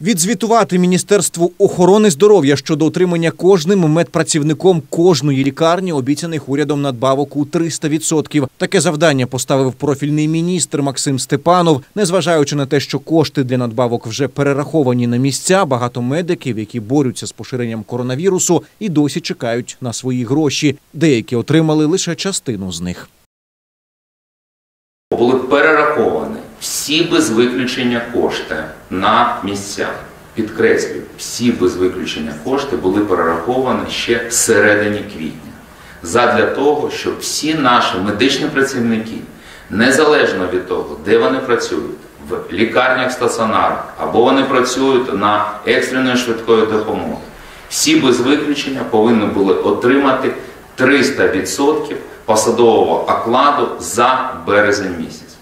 Відзвітувати Міністерству охорони здоров'я щодо отримання кожним медпрацівником кожної лікарні обіцяних урядом надбавок у 300%. Таке завдання поставив профільний міністр Максим Степанов. Незважаючи на те, що кошти для надбавок вже перераховані на місця, багато медиків, які борються з поширенням коронавірусу, і досі чекають на свої гроші. Деякі отримали лише частину з них. були перераховані всі без виключення кошти на місцях. Підкреслюю, всі без виключення кошти були перераховані ще в середині квітня. Задля того, щоб всі наші медичні працівники, незалежно від того, де вони працюють, в лікарнях стаціонарах або вони працюють на екстреної швидкої допомоги, всі без виключення повинні були отримати 300% посадового окладу за березень місяць.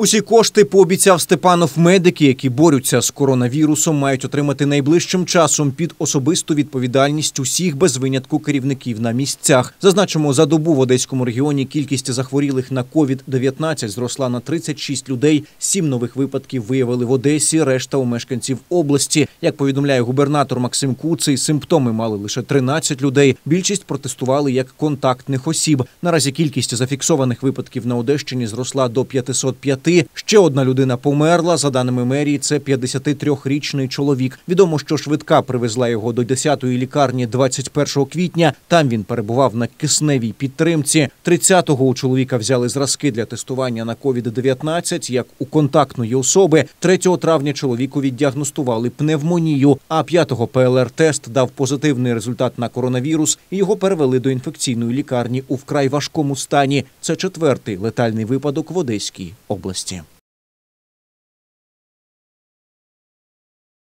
Усі кошти пообіцяв Степанов. Медики, які борються з коронавірусом, мають отримати найближчим часом під особисту відповідальність усіх без винятку керівників на місцях. Зазначимо, за добу в Одеському регіоні кількість захворілих на COVID-19 зросла на 36 людей. Сім нових випадків виявили в Одесі, решта у мешканців області. Як повідомляє губернатор Максим Куций, симптоми мали лише 13 людей. Більшість протестували як контактних осіб. Наразі кількість зафіксованих випадків на Одещині зросла до 505. Ще одна людина померла. За даними мерії, це 53-річний чоловік. Відомо, що швидка привезла його до 10-ї лікарні 21 квітня. Там він перебував на кисневій підтримці. 30-го у чоловіка взяли зразки для тестування на COVID-19, як у контактної особи. 3 травня чоловікові діагностували пневмонію. А 5-го ПЛР-тест дав позитивний результат на коронавірус, і його перевели до інфекційної лікарні у вкрай важкому стані. Це четвертий летальний випадок в Одеській області можливості.